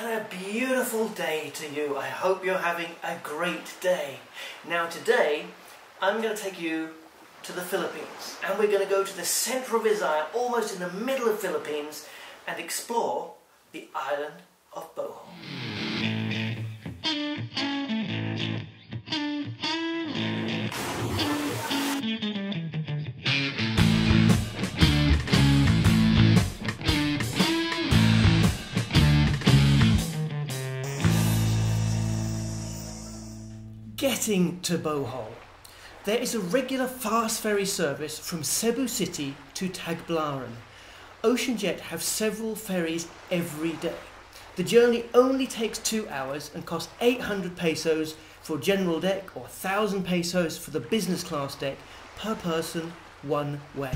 and a beautiful day to you. I hope you're having a great day. Now today, I'm going to take you to the Philippines and we're going to go to the center of Visayas, almost in the middle of Philippines and explore the island of Bohol. Getting to Bohol. There is a regular fast ferry service from Cebu City to Tagbilaran. OceanJet have several ferries every day. The journey only takes two hours and costs 800 pesos for general deck or 1000 pesos for the business class deck per person one way.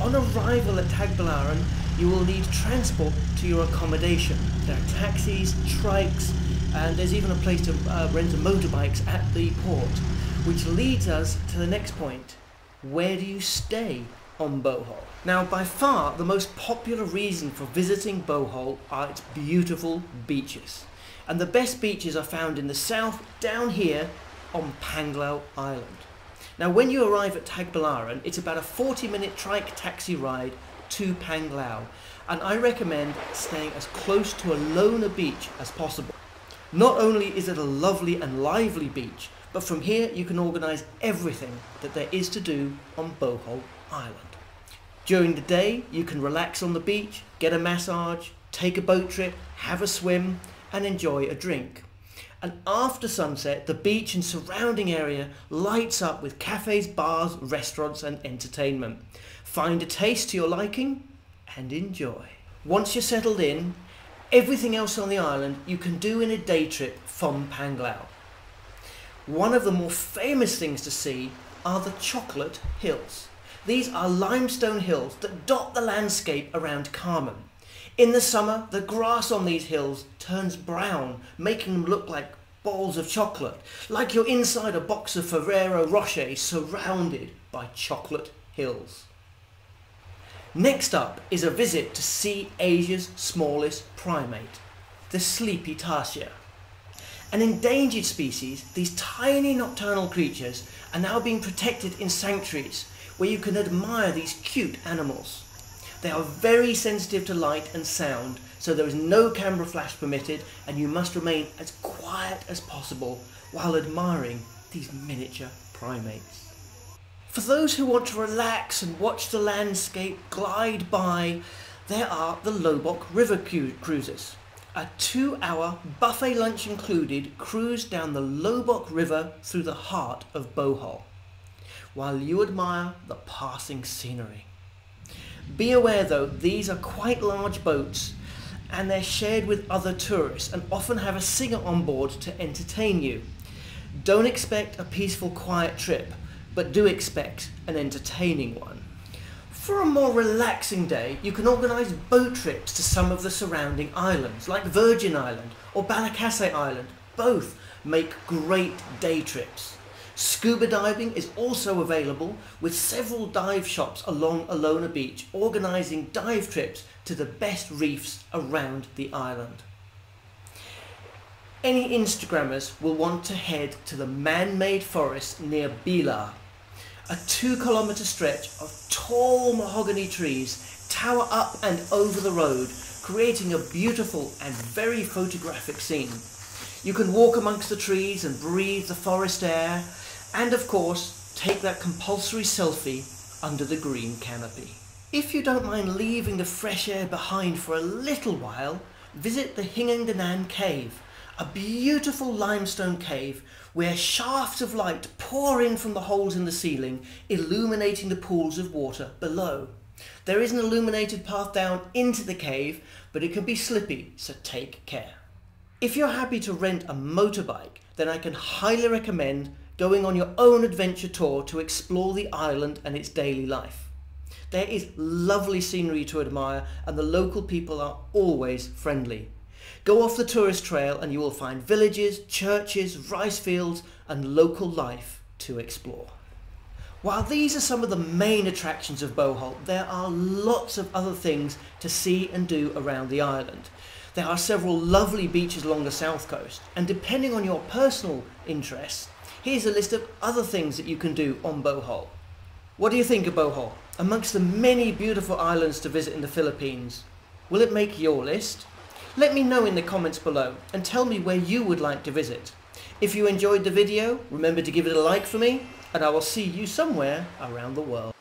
On arrival at Tagbilaran, you will need transport to your accommodation. There are taxis, trikes, and there's even a place to uh, rent motorbikes at the port, which leads us to the next point. Where do you stay on Bohol? Now, by far, the most popular reason for visiting Bohol are its beautiful beaches. And the best beaches are found in the south, down here on Panglao Island. Now, when you arrive at Tagbilaran, it's about a 40 minute trike taxi ride to Panglao, and I recommend staying as close to Alona Beach as possible. Not only is it a lovely and lively beach, but from here you can organise everything that there is to do on Bohol Island. During the day, you can relax on the beach, get a massage, take a boat trip, have a swim, and enjoy a drink. And after sunset, the beach and surrounding area lights up with cafes, bars, restaurants, and entertainment. Find a taste to your liking and enjoy. Once you're settled in, everything else on the island you can do in a day trip from Panglao. One of the more famous things to see are the Chocolate Hills. These are limestone hills that dot the landscape around Carmen. In the summer, the grass on these hills turns brown, making them look like balls of chocolate, like you're inside a box of Ferrero Rocher surrounded by chocolate hills. Next up is a visit to see Asia's smallest primate, the sleepy tarsier. An endangered species, these tiny nocturnal creatures are now being protected in sanctuaries where you can admire these cute animals. They are very sensitive to light and sound, so there is no camera flash permitted and you must remain as quiet as possible while admiring these miniature primates. For those who want to relax and watch the landscape glide by, there are the Loboc River cruises. A two hour, buffet lunch included, cruise down the Loboc River through the heart of Bohol, while you admire the passing scenery. Be aware though, these are quite large boats and they're shared with other tourists and often have a singer on board to entertain you. Don't expect a peaceful, quiet trip but do expect an entertaining one. For a more relaxing day, you can organise boat trips to some of the surrounding islands, like Virgin Island or Balicasag Island. Both make great day trips. Scuba diving is also available with several dive shops along Alona Beach organising dive trips to the best reefs around the island. Any Instagrammers will want to head to the man-made forest near Bilar a two kilometre stretch of tall mahogany trees tower up and over the road, creating a beautiful and very photographic scene. You can walk amongst the trees and breathe the forest air, and of course, take that compulsory selfie under the green canopy. If you don't mind leaving the fresh air behind for a little while, visit the Hinagdanan Cave, a beautiful limestone cave where shafts of light pour in from the holes in the ceiling, illuminating the pools of water below. There is an illuminated path down into the cave, but it can be slippy, so take care. If you're happy to rent a motorbike, then I can highly recommend going on your own adventure tour to explore the island and its daily life. There is lovely scenery to admire and the local people are always friendly. Go off the tourist trail and you will find villages, churches, rice fields and local life to explore. While these are some of the main attractions of Bohol, there are lots of other things to see and do around the island. There are several lovely beaches along the south coast, and depending on your personal interests, here's a list of other things that you can do on Bohol. What do you think of Bohol? Amongst the many beautiful islands to visit in the Philippines, will it make your list? Let me know in the comments below and tell me where you would like to visit. If you enjoyed the video, remember to give it a like for me, and I will see you somewhere around the world.